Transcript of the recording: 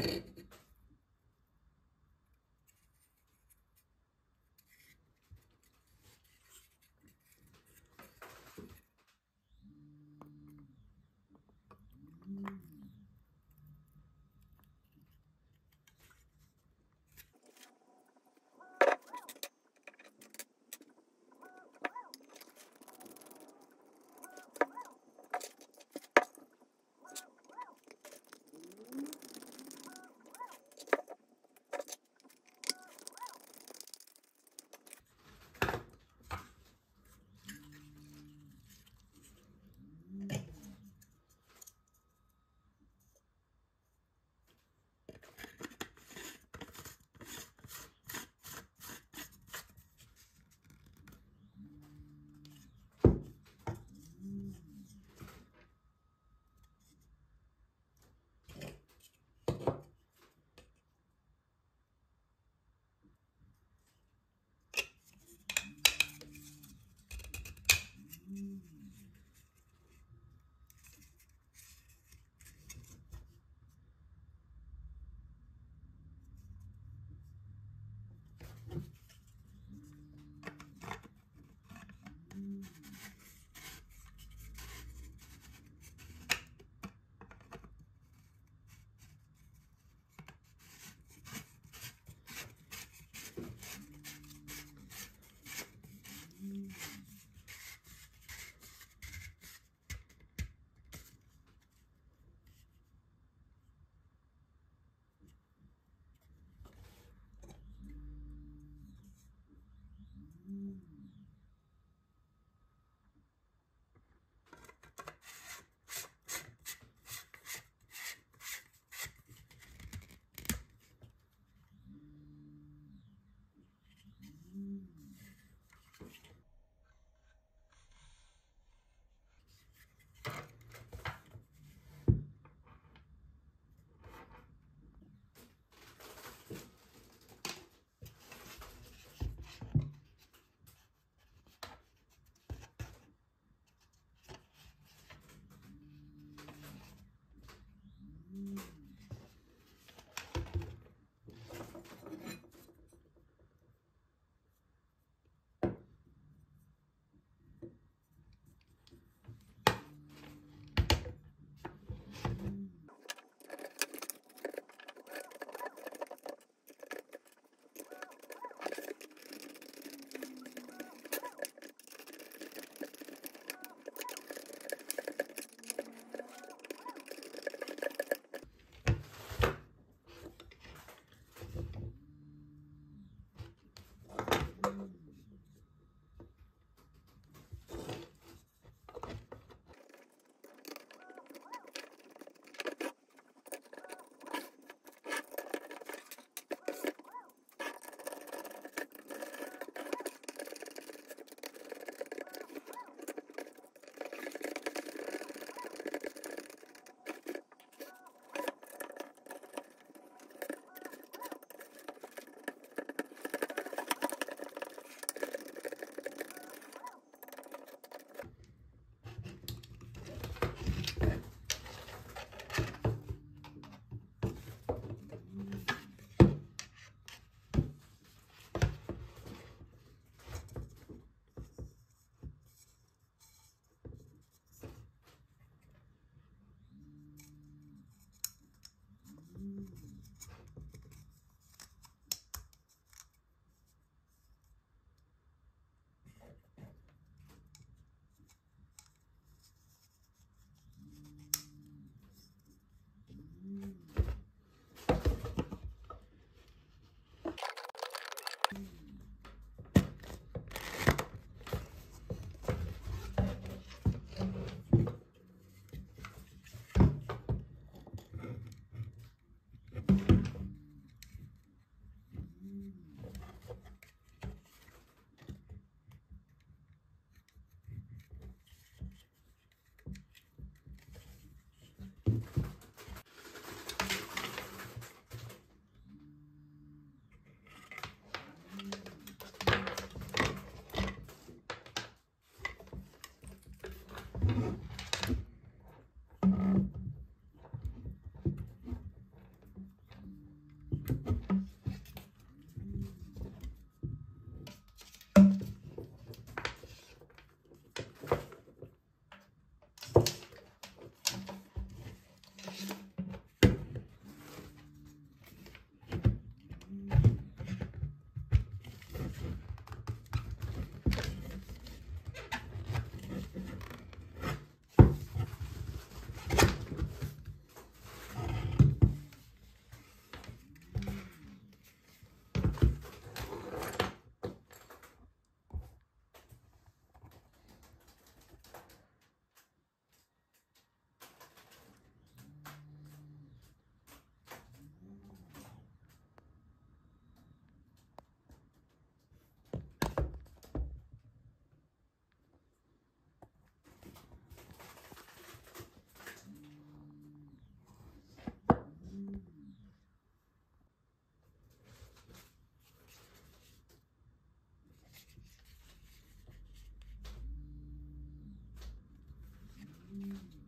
you Mm.